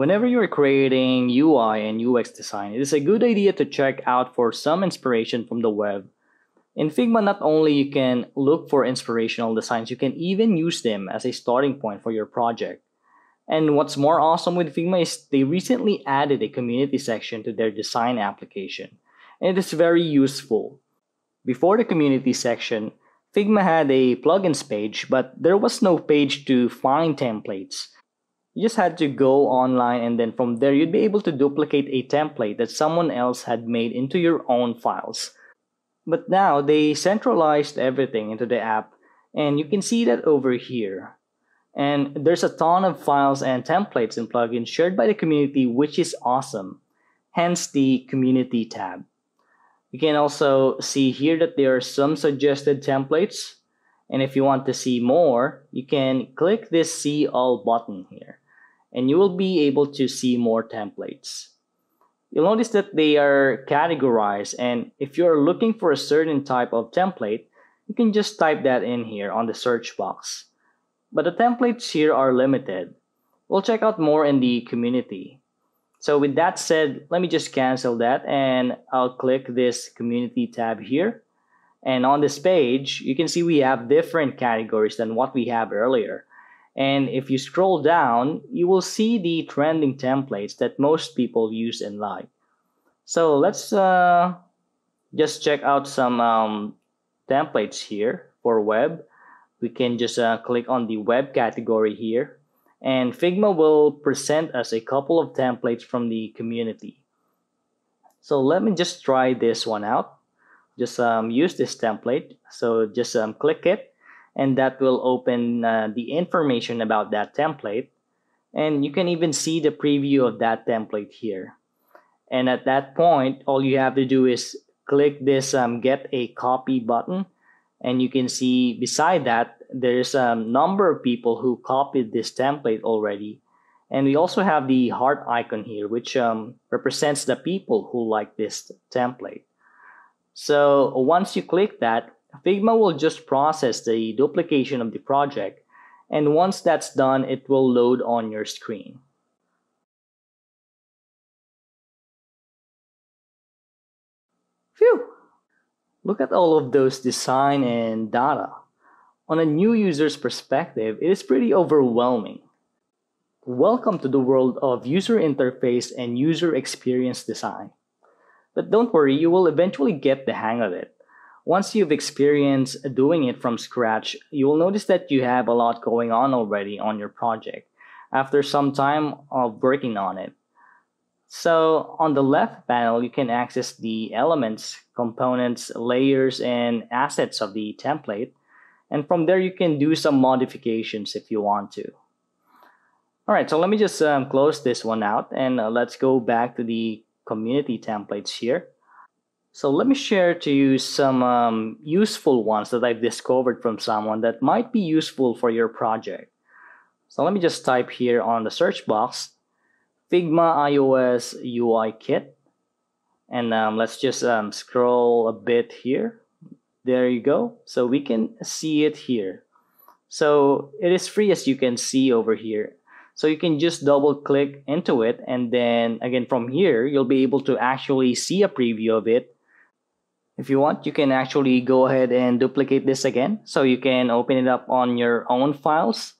Whenever you're creating UI and UX design, it is a good idea to check out for some inspiration from the web. In Figma, not only you can look for inspirational designs, you can even use them as a starting point for your project. And what's more awesome with Figma is they recently added a community section to their design application. And it is very useful. Before the community section, Figma had a plugins page, but there was no page to find templates. You just had to go online and then from there you'd be able to duplicate a template that someone else had made into your own files. But now they centralized everything into the app and you can see that over here. And there's a ton of files and templates and plugins shared by the community which is awesome. Hence the community tab. You can also see here that there are some suggested templates. And if you want to see more, you can click this see all button here and you will be able to see more templates. You'll notice that they are categorized and if you're looking for a certain type of template, you can just type that in here on the search box. But the templates here are limited. We'll check out more in the community. So with that said, let me just cancel that and I'll click this community tab here. And on this page, you can see we have different categories than what we have earlier. And if you scroll down, you will see the trending templates that most people use and like. So let's uh, just check out some um, templates here for web. We can just uh, click on the web category here and Figma will present us a couple of templates from the community. So let me just try this one out. Just um, use this template. So just um, click it and that will open uh, the information about that template. And you can even see the preview of that template here. And at that point, all you have to do is click this um, get a copy button. And you can see beside that, there's a number of people who copied this template already. And we also have the heart icon here, which um, represents the people who like this template. So once you click that, Figma will just process the duplication of the project. And once that's done, it will load on your screen. Phew! Look at all of those design and data on a new user's perspective, it is pretty overwhelming. Welcome to the world of user interface and user experience design. But don't worry, you will eventually get the hang of it. Once you've experienced doing it from scratch, you will notice that you have a lot going on already on your project after some time of working on it. So on the left panel, you can access the elements, components, layers, and assets of the template. And from there, you can do some modifications if you want to. All right, so let me just um, close this one out and uh, let's go back to the community templates here. So let me share to you some um, useful ones that I've discovered from someone that might be useful for your project. So let me just type here on the search box, Figma iOS UI Kit. And um, let's just um, scroll a bit here. There you go. So we can see it here. So it is free as you can see over here. So you can just double click into it and then again from here you'll be able to actually see a preview of it. If you want you can actually go ahead and duplicate this again so you can open it up on your own files.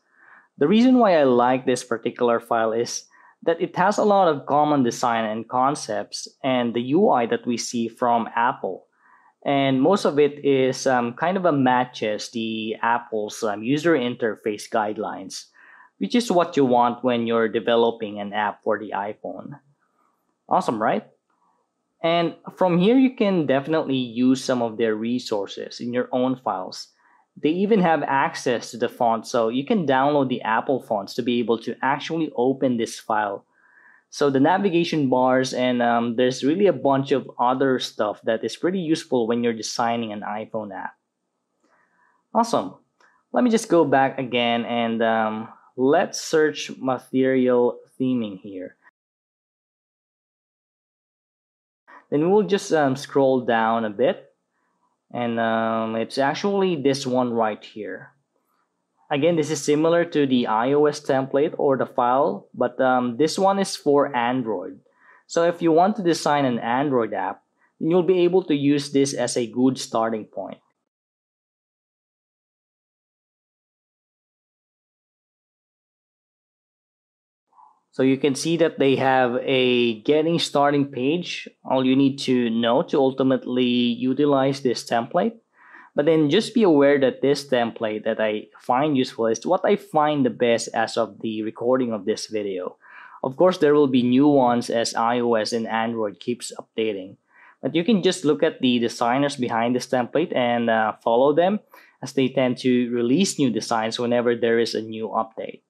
The reason why I like this particular file is that it has a lot of common design and concepts and the UI that we see from Apple and most of it is um, kind of a matches the Apple's um, user interface guidelines, which is what you want when you're developing an app for the iPhone. Awesome, right? And from here, you can definitely use some of their resources in your own files. They even have access to the font, so you can download the Apple fonts to be able to actually open this file so the navigation bars and um, there's really a bunch of other stuff that is pretty useful when you're designing an iPhone app. Awesome. Let me just go back again and um, let's search material theming here. Then we'll just um, scroll down a bit and um, it's actually this one right here. Again, this is similar to the iOS template or the file, but um, this one is for Android. So if you want to design an Android app, you'll be able to use this as a good starting point. So you can see that they have a getting starting page. All you need to know to ultimately utilize this template. But then just be aware that this template that I find useful is what I find the best as of the recording of this video. Of course, there will be new ones as iOS and Android keeps updating. But you can just look at the designers behind this template and uh, follow them as they tend to release new designs whenever there is a new update.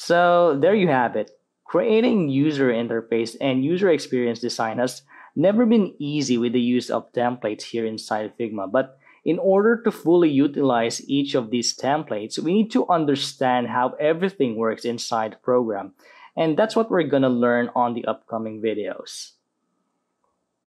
So there you have it. Creating user interface and user experience design has never been easy with the use of templates here inside Figma, but in order to fully utilize each of these templates, we need to understand how everything works inside the program. And that's what we're gonna learn on the upcoming videos.